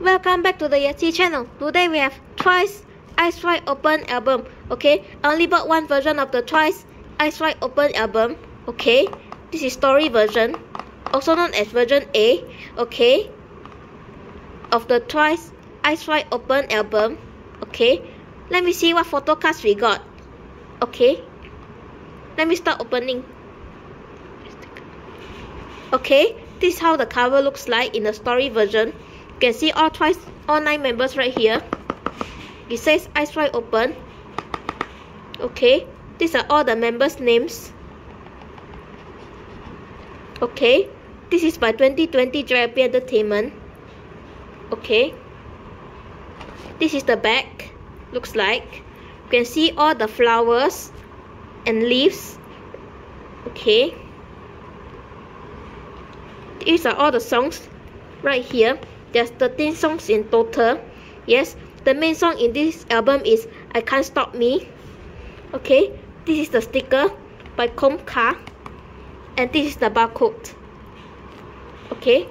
welcome back to the Yeti channel. Today we have Twice Eyes Wide Open album. Okay, I only bought one version of the Twice Eyes Wide Open album. Okay, this is story version, also known as version A. Okay, of the Twice Eyes Wide Open album. Okay, let me see what photo cards we got. Okay, let me start opening. Okay, this is how the cover looks like in the story version. Can see all twice all nine members right here. It says Eyes Wide Open. Okay, these are all the members' names. Okay, this is by 2020 JYP Entertainment. Okay, this is the back. Looks like you can see all the flowers and leaves. Okay these are all the songs right here there's 13 songs in total. Yes the main song in this album is I Can't Stop Me. Okay this is the sticker by Komka and this is the barcode. Okay.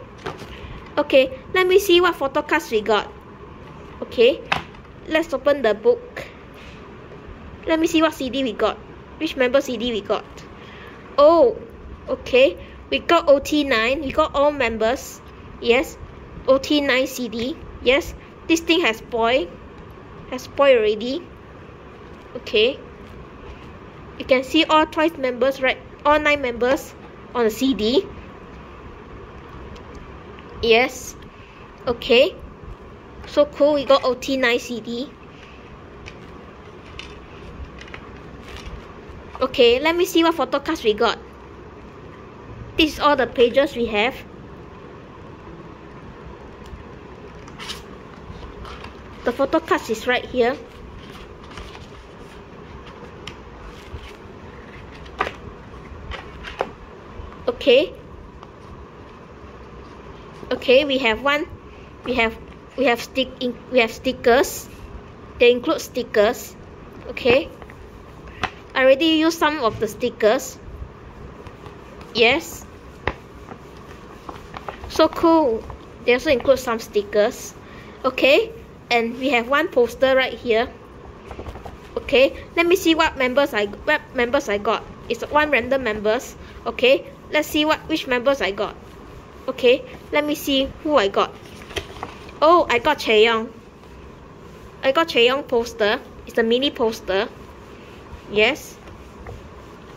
Okay let me see what photo cards we got. Okay let's open the book. Let me see what CD we got. Which member CD we got? Oh okay. We got OT9 we got all members. Yes OT9 CD yes this thing has spoiled has spoiled already. Okay. You can see all twice members right? All nine members on the CD yes. Okay. So cool we got OT9 CD okay let me see what photo cards we got. This is all the pages we have the photo cards is right here. Okay. Okay we have one. We have we have stick in, we have stickers. They include stickers. Okay. I already used some of the stickers. Yes. So cool. They also include some stickers. Okay and we have one poster right here. Okay let me see what members I what members I got. It's one random members. Okay let's see what which members I got. Okay let me see who I got. Oh I got Chaeyoung I got Chaeyoung poster. It's a mini poster. Yes.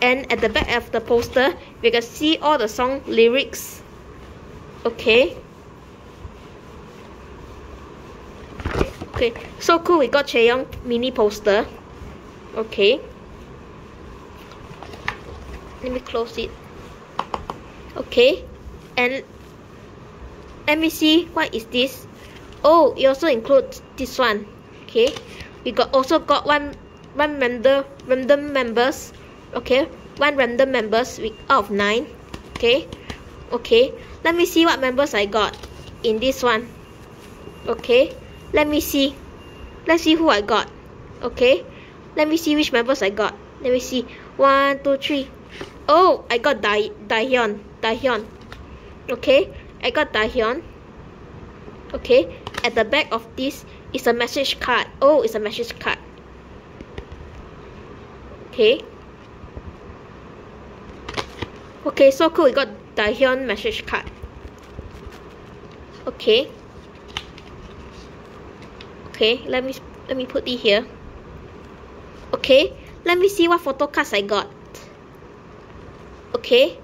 And at the back of the poster we can see all the song lyrics. Okay okay so cool we got Chaeyoung mini poster. Okay. Let me close it. Okay and let me see what is this? Oh it also includes this one. Okay we got also got one one member random members. Okay one random members out of nine. Okay okay let me see what members I got in this one. Okay let me see. Let's see who I got. Okay. Let me see which members I got. Let me see. One two three. Oh I got Dai Dahyun Dahyun okay. I got Dahyun okay. At the back of this is a message card. Oh it's a message card. Okay. Okay, so cool. We got Dahyun message card. Okay. Okay, let me let me put it here. Okay, let me see what photo cards I got. Okay.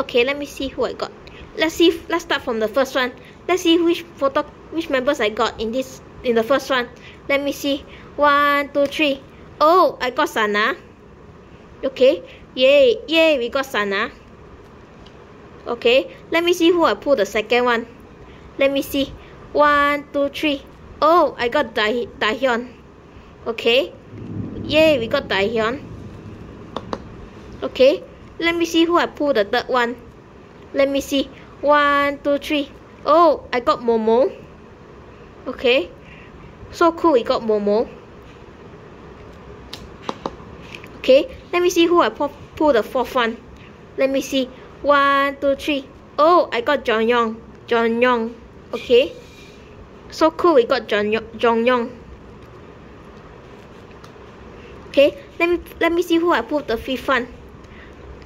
Okay, let me see who I got. Let's see. Let's start from the first one. Let's see which photo, which members I got in this in the first one. Let me see. One, two, three. Oh, I got Sana. Okay. Yay, yay, we got Sana. Okay, let me see who I pull the second one. Let me see. One, two, three. Oh, I got Dae Dahyun. Okay. Yay, we got Dahyun. Okay, let me see who I pull the third one. Let me see. One, two, three. Oh, I got Momo. Okay. So cool, we got Momo. Okay, let me see who I pull, pull the fourth one. Let me see. One, two, three. Oh, I got Jeongyeon. John Young. Okay. So cool, we got Jeongyeon. Okay, let me let me see who I put the fifth one.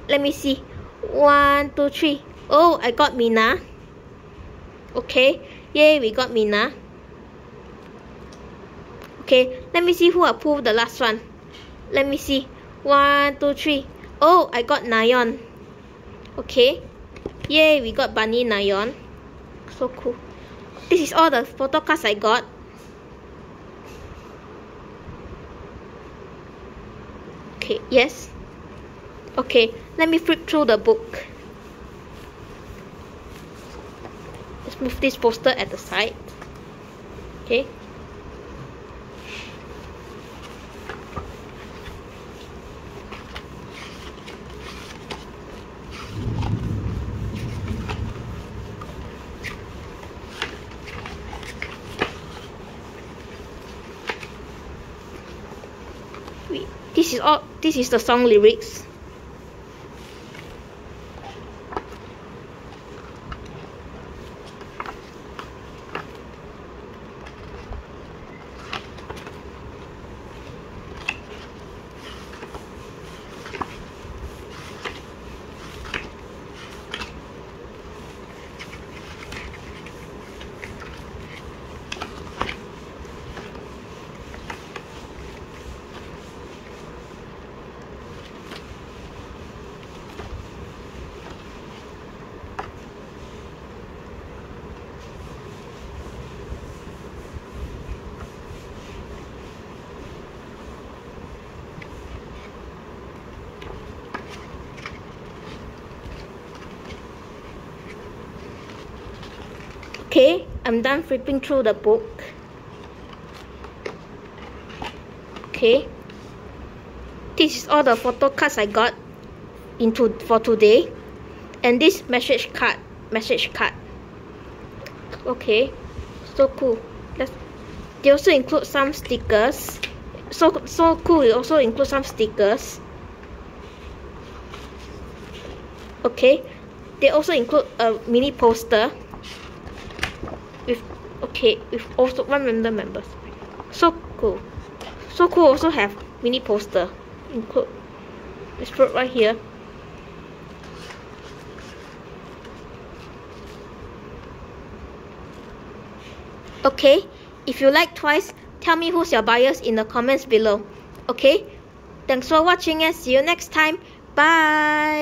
Let me see. One, two, three. Oh, I got Mina. Okay, yay, we got Mina. Okay, let me see who I pulled the last one. Let me see. One, two, three. Oh, I got Nayeon. Okay. Yay, we got Bunny Nayeon. So cool. This is all the photo cards I got. Okay, yes. Okay, let me flip through the book. Let's move this poster at the side. Okay. This is all this is the song lyrics Okay, I'm done flipping through the book. Okay. This is all the photo cards I got into for today. And this message card. Message card. Okay. So cool. Let's, they also include some stickers. So so cool. It also include some stickers. Okay. They also include a mini poster with okay with also one random members so cool. So cool also have mini poster. Include this fruit right here. Okay if you like twice tell me who's your bias in the comments below. Okay thanks for watching and see you next time. Bye